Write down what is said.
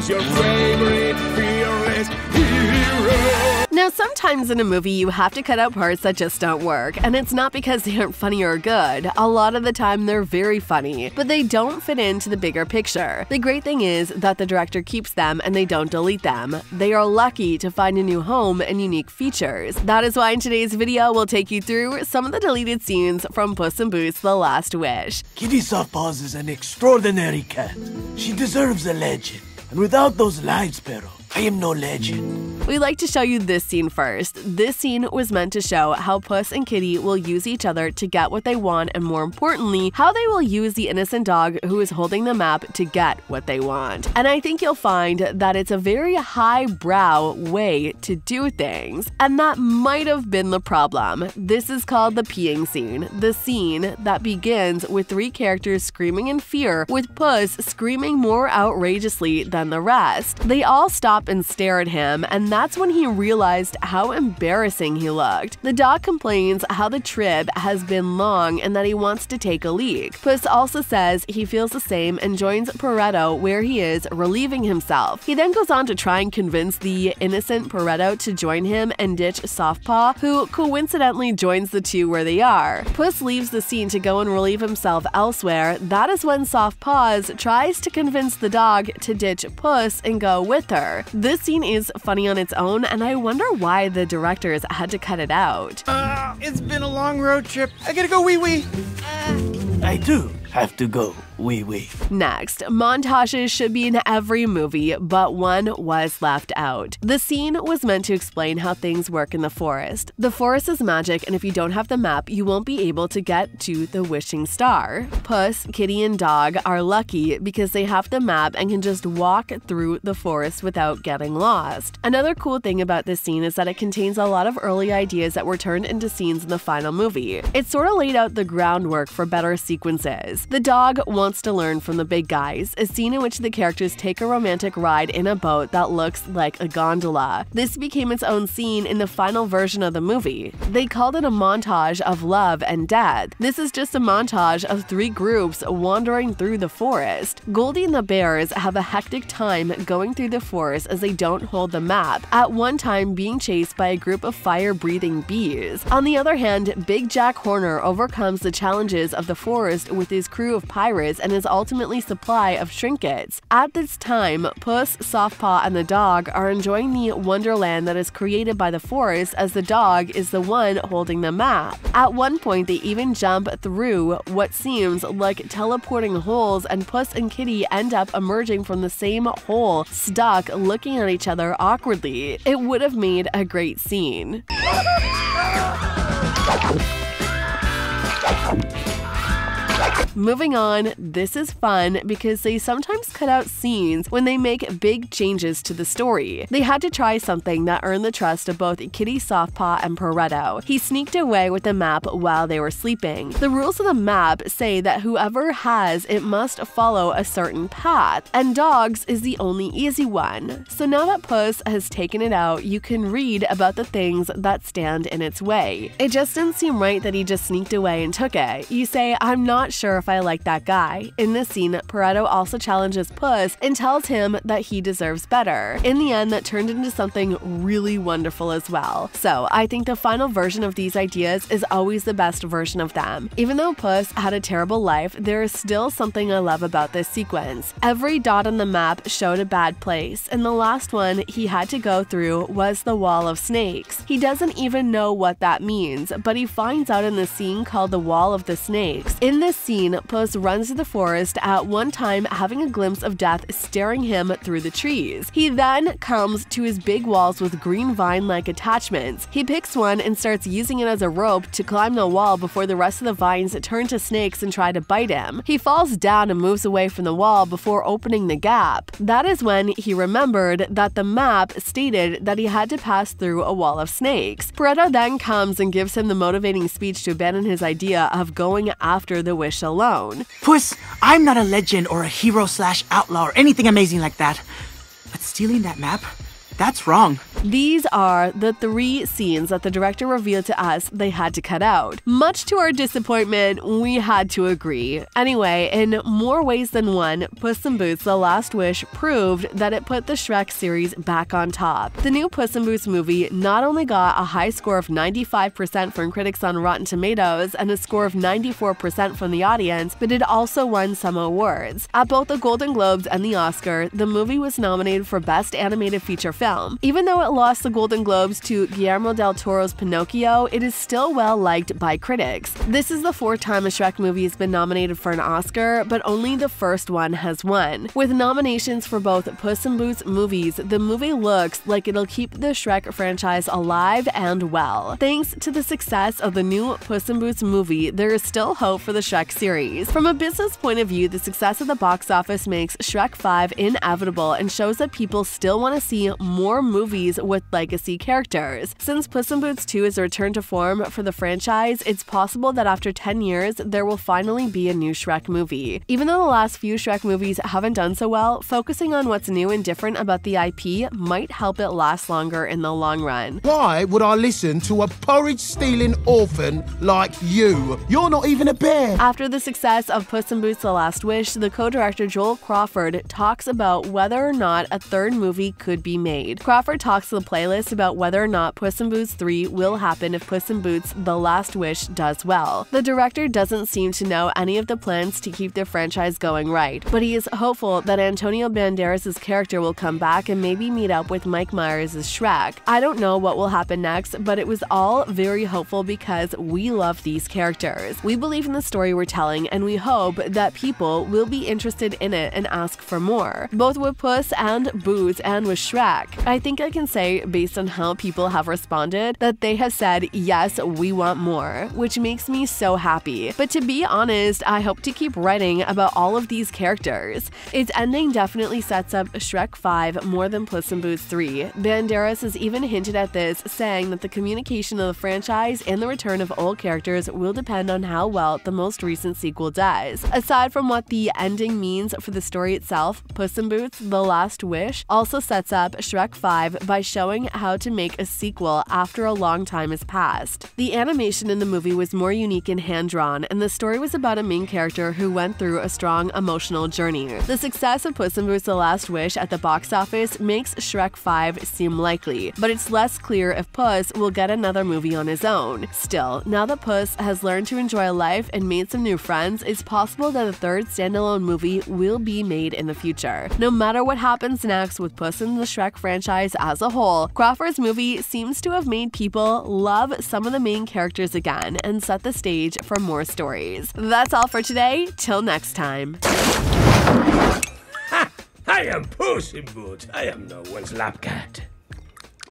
He's your favorite fearless hero. Now, sometimes in a movie, you have to cut out parts that just don't work, and it's not because they aren't funny or good. A lot of the time, they're very funny, but they don't fit into the bigger picture. The great thing is that the director keeps them and they don't delete them. They are lucky to find a new home and unique features. That is why in today's video, we'll take you through some of the deleted scenes from Puss in Boots The Last Wish. Kitty Softpaws is an extraordinary cat. She deserves a legend. And without those lives, Pero, I am no legend. We like to show you this scene first. This scene was meant to show how Puss and Kitty will use each other to get what they want, and more importantly, how they will use the innocent dog who is holding the map to get what they want. And I think you'll find that it's a very highbrow way to do things, and that might have been the problem. This is called the peeing scene, the scene that begins with three characters screaming in fear, with Puss screaming more outrageously than the rest. They all stop and stare at him, and that's when he realized how embarrassing he looked. The dog complains how the trip has been long and that he wants to take a leak. Puss also says he feels the same and joins Perrito where he is relieving himself. He then goes on to try and convince the innocent Perrito to join him and ditch Softpaw, who coincidentally joins the two where they are. Puss leaves the scene to go and relieve himself elsewhere. That is when Softpaws tries to convince the dog to ditch Puss and go with her. This scene is funny on its own, and I wonder why the directors had to cut it out. Uh, it's been a long road trip. I gotta go wee wee. I do have to go. Wee wee. Next, montages should be in every movie, but one was left out. The scene was meant to explain how things work in the forest. The forest is magic, and if you don't have the map, you won't be able to get to the wishing star. Puss, Kitty, and Dog are lucky because they have the map and can just walk through the forest without getting lost. Another cool thing about this scene is that it contains a lot of early ideas that were turned into scenes in the final movie. It sort of laid out the groundwork for better sequences. The dog wants to learn from the big guys, a scene in which the characters take a romantic ride in a boat that looks like a gondola. This became its own scene in the final version of the movie. They called it a montage of love and death. This is just a montage of three groups wandering through the forest. Goldie and the Bears have a hectic time going through the forest as they don't hold the map, at one time being chased by a group of fire-breathing bees. On the other hand, Big Jack Horner overcomes the challenges of the forest with his crew of pirates and his ultimately supply of trinkets. At this time, Puss, Softpaw, and the dog are enjoying the wonderland that is created by the forest as the dog is the one holding the map. At one point, they even jump through what seems like teleporting holes, and Puss and Kitty end up emerging from the same hole, stuck looking at each other awkwardly. It would have made a great scene. Moving on, this is fun because they sometimes cut out scenes when they make big changes to the story. They had to try something that earned the trust of both Kitty Softpaw and Perrito. He sneaked away with the map while they were sleeping. The rules of the map say that whoever has it must follow a certain path, and dogs is the only easy one. So now that Puss has taken it out, you can read about the things that stand in its way. It just didn't seem right that he just sneaked away and took it. You say, I'm not sure if I like that guy. In this scene, Perrito also challenges Puss and tells him that he deserves better. In the end, that turned into something really wonderful as well. So, I think the final version of these ideas is always the best version of them. Even though Puss had a terrible life, there is still something I love about this sequence. Every dot on the map showed a bad place, and the last one he had to go through was the Wall of Snakes. He doesn't even know what that means, but he finds out in the scene called the Wall of the Snakes. In this scene, Puss runs to the forest, at one time having a glimpse of death staring him through the trees. He then comes to his big walls with green vine-like attachments. He picks one and starts using it as a rope to climb the wall before the rest of the vines turn to snakes and try to bite him. He falls down and moves away from the wall before opening the gap. That is when he remembered that the map stated that he had to pass through a wall of snakes. Perrito then comes and gives him the motivating speech to abandon his idea of going after the wish alone. Puss, I'm not a legend or a hero slash outlaw or anything amazing like that. But stealing that map, That's wrong. These are the three scenes that the director revealed to us they had to cut out. Much to our disappointment, we had to agree. Anyway, in more ways than one, Puss in Boots The Last Wish proved that it put the Shrek series back on top. The new Puss in Boots movie not only got a high score of 95% from critics on Rotten Tomatoes and a score of 94% from the audience, but it also won some awards. At both the Golden Globes and the Oscar, the movie was nominated for Best Animated Feature Film. Even though it lost the Golden Globes to Guillermo del Toro's Pinocchio, it is still well liked by critics. This is the fourth time a Shrek movie has been nominated for an Oscar, but only the first one has won. With nominations for both Puss in Boots movies, the movie looks like it'll keep the Shrek franchise alive and well. Thanks to the success of the new Puss in Boots movie, there is still hope for the Shrek series. From a business point of view, the success of the box office makes Shrek 5 inevitable and shows that people still want to see more movies with legacy characters. Since Puss in Boots 2 is a return to form for the franchise, it's possible that after 10 years, there will finally be a new Shrek movie. Even though the last few Shrek movies haven't done so well, focusing on what's new and different about the IP might help it last longer in the long run. Why would I listen to a porridge stealing orphan like you? You're not even a bear. After the success of Puss in Boots The Last Wish, the co director Joel Crawford talks about whether or not a third movie could be made. Crawford talks to the playlist about whether or not Puss in Boots 3 will happen if Puss in Boots The Last Wish does well. The director doesn't seem to know any of the plans to keep the franchise going right, but he is hopeful that Antonio Banderas' character will come back and maybe meet up with Mike Myers' Shrek. I don't know what will happen next, but it was all very hopeful because we love these characters. We believe in the story we're telling, and we hope that people will be interested in it and ask for more, both with Puss and Boots and with Shrek. I think I can say, based on how people have responded, that they have said, yes, we want more, which makes me so happy. But to be honest, I hope to keep writing about all of these characters. Its ending definitely sets up Shrek 5 more than Puss in Boots 3. Banderas has even hinted at this, saying that the communication of the franchise and the return of old characters will depend on how well the most recent sequel does. Aside from what the ending means for the story itself, Puss in Boots The Last Wish also sets up Shrek 5 by showing how to make a sequel after a long time has passed. The animation in the movie was more unique and hand drawn, and the story was about a main character who went through a strong emotional journey. The success of Puss in Boots The Last Wish at the box office makes Shrek 5 seem likely, but it's less clear if Puss will get another movie on his own. Still, now that Puss has learned to enjoy life and made some new friends, it's possible that a third standalone movie will be made in the future. No matter what happens next with Puss in the Shrek franchise as a whole, Crawford's movie seems to have made people love some of the main characters again and set the stage for more stories. That's all for today. Till next time. I am Puss in Boots. I am no one's lapcat.